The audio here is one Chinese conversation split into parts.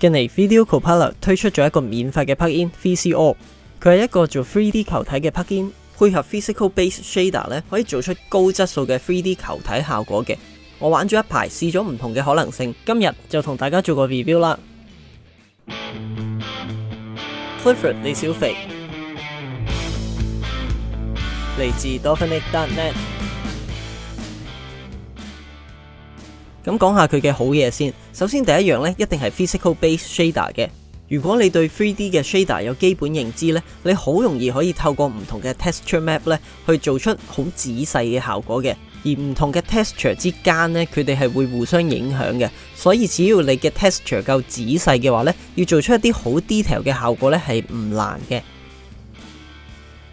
近嚟 Video Copilot 推出咗一個免費嘅 plugin VCO，佢係一個做 3D 球體嘅 plugin，配合 Physical Base Shader 咧，可以做出高質素嘅 3D 球體效果嘅。我玩咗一排，試咗唔同嘅可能性，今日就同大家做個 review 啦。Clifford 李小肥嚟自 Dolphinic.net。咁講下佢嘅好嘢先。首先第一樣呢，一定係 Physical Base Shader 嘅。如果你對 3D 嘅 shader 有基本認知呢，你好容易可以透過唔同嘅 texture map 咧，去做出好仔細嘅效果嘅。而唔同嘅 texture 之間呢，佢哋係會互相影響嘅。所以只要你嘅 texture 夠仔細嘅話呢，要做出一啲好 detail 嘅效果呢，係唔難嘅。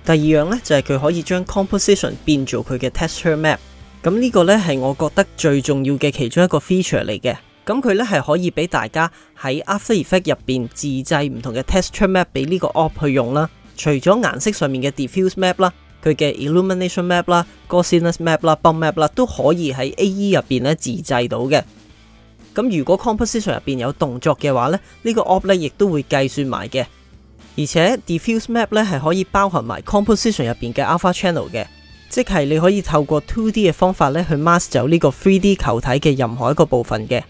第二樣呢，就係佢可以將 composition 變做佢嘅 texture map。咁呢個呢，係我覺得最重要嘅其中一個 feature 嚟嘅。咁佢呢，係可以俾大家喺 After Effect 入邊自製唔同嘅 texture map 俾呢個 op 去用啦。除咗顏色上面嘅 diffuse map 啦，佢嘅 illumination map 啦、Gaussian map 啦、bump map 啦，都可以喺 AE 入邊咧自製到嘅。咁如果 composition 入邊有動作嘅話咧，呢個 op 咧亦都會計算埋嘅。而且 diffuse map 咧係可以包含埋 composition 入邊嘅 alpha channel 嘅，即係你可以透過 two D 嘅方法咧去 mask 走呢個 three D 球體嘅任何一個部分嘅。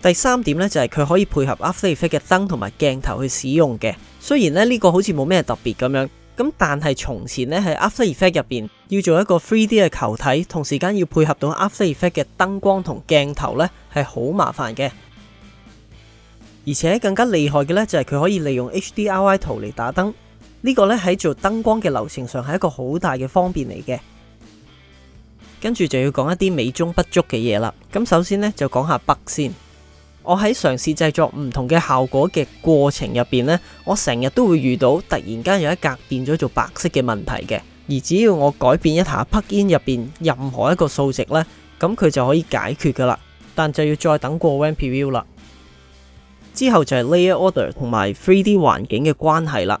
第三點咧就係佢可以配合 After Effects 嘅燈同埋鏡頭去使用嘅。雖然咧呢個好似冇咩特別咁樣，咁但係從前咧喺 After Effects 入边要做一個 3D 嘅球體，同時間要配合到 After Effects 嘅燈光同鏡頭咧係好麻煩嘅。而且更加厲害嘅咧就係佢可以利用 HDRI 圖嚟打燈，呢個咧喺做燈光嘅流程上係一個好大嘅方便嚟嘅。跟住就要講一啲美中不足嘅嘢啦。咁首先咧就講下 bug 先。我喺嘗試製作唔同嘅效果嘅過程入边呢，我成日都會遇到突然間有一格變咗做白色嘅問題嘅。而只要我改變一下 pen 入边任何一個數值呢，咁佢就可以解決噶啦。但就要再等過 Wan Preview 啦。之後就係 Layer Order 同埋 3D 环境嘅關係啦。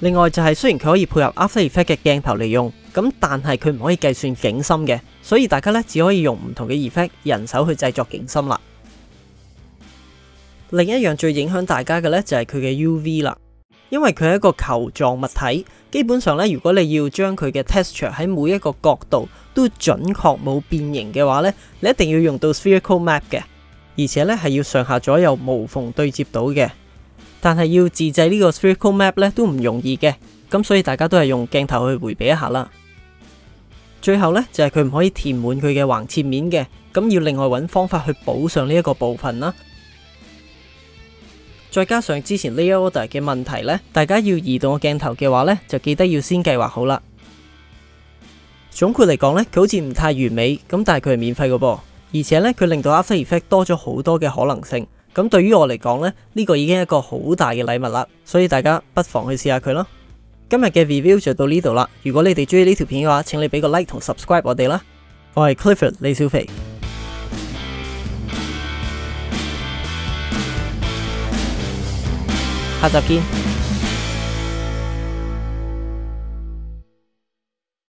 另外就係雖然佢可以配合 After Effects 嘅鏡頭嚟用，咁但係佢唔可以計算景深嘅，所以大家呢，只可以用唔同嘅 effect 人手去製作景深啦。另一樣最影響大家嘅呢，就係佢嘅 UV 啦，因為佢係一個球狀物體，基本上呢，如果你要將佢嘅 texture 喺每一個角度都準確冇變形嘅話呢，你一定要用到 spherical map 嘅，而且呢係要上下左右無縫對接到嘅。但係要自制呢個 spherical map 呢都唔容易嘅，咁所以大家都係用鏡頭去回避一下啦。最後呢，就係佢唔可以填滿佢嘅橫切面嘅，咁要另外揾方法去補上呢一個部分啦。再加上之前 layer order 嘅問題呢，大家要移動個鏡頭嘅話呢，就記得要先計劃好啦。總括嚟講呢，佢好似唔太完美，咁但係佢係免費嘅噃，而且呢，佢令到 After Effect 多咗好多嘅可能性。咁對於我嚟講呢，呢個已經係一個好大嘅禮物啦，所以大家不妨去試下佢咯。今日嘅 review 就到呢度啦。如果你哋中意呢條片嘅話，請你俾個 like 同 subscribe 我哋啦。我係 Clifford 李小肥。下集見。